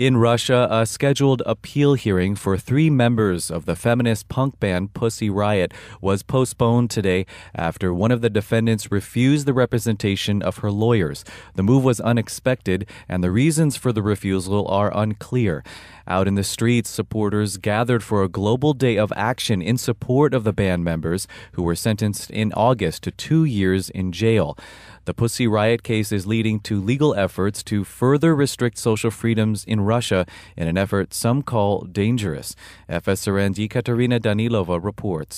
In Russia, a scheduled appeal hearing for three members of the feminist punk band Pussy Riot was postponed today after one of the defendants refused the representation of her lawyers. The move was unexpected, and the reasons for the refusal are unclear. Out in the streets, supporters gathered for a global day of action in support of the band members who were sentenced in August to two years in jail. The Pussy Riot case is leading to legal efforts to further restrict social freedoms in Russia in an effort some call dangerous. FSRN's Ekaterina Danilova reports.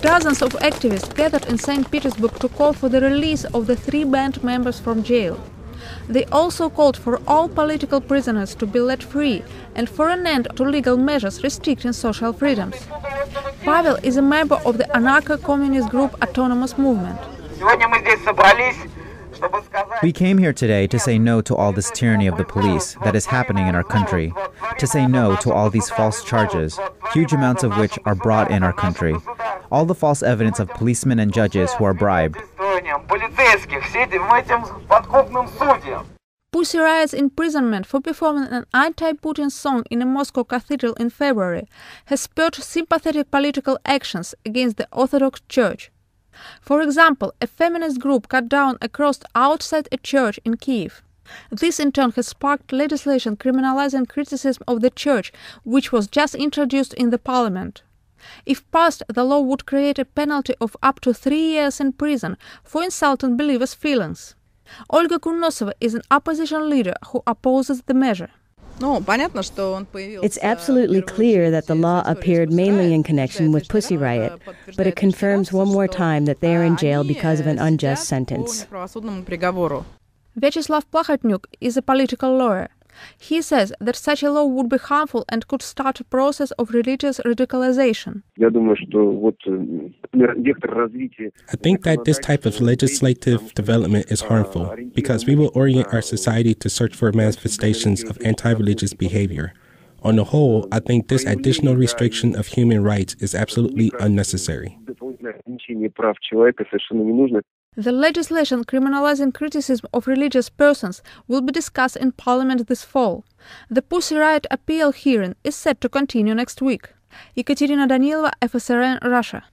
Dozens of activists gathered in St. Petersburg to call for the release of the three band members from jail. They also called for all political prisoners to be let free and for an end to legal measures restricting social freedoms. Pavel is a member of the anarcho-communist group Autonomous Movement. We came here today to say no to all this tyranny of the police that is happening in our country, to say no to all these false charges, huge amounts of which are brought in our country, all the false evidence of policemen and judges who are bribed. Pussy Riot's imprisonment for performing an anti-Putin song in a Moscow cathedral in February has spurred sympathetic political actions against the Orthodox Church. For example, a feminist group cut down a cross outside a church in Kiev. This in turn has sparked legislation criminalizing criticism of the church, which was just introduced in the parliament. If passed, the law would create a penalty of up to three years in prison for insulting believers' feelings. Olga Kurnosova is an opposition leader who opposes the measure. It's absolutely clear that the law appeared mainly in connection with Pussy Riot, but it confirms one more time that they are in jail because of an unjust sentence. Vyacheslav Plakhatnyuk is a political lawyer. He says that such a law would be harmful and could start a process of religious radicalization. I think that this type of legislative development is harmful because we will orient our society to search for manifestations of anti religious behavior. On the whole, I think this additional restriction of human rights is absolutely unnecessary. The legislation criminalizing criticism of religious persons will be discussed in Parliament this fall. The Pussy Riot appeal hearing is set to continue next week. Ekaterina Danilova, FSRN, Russia.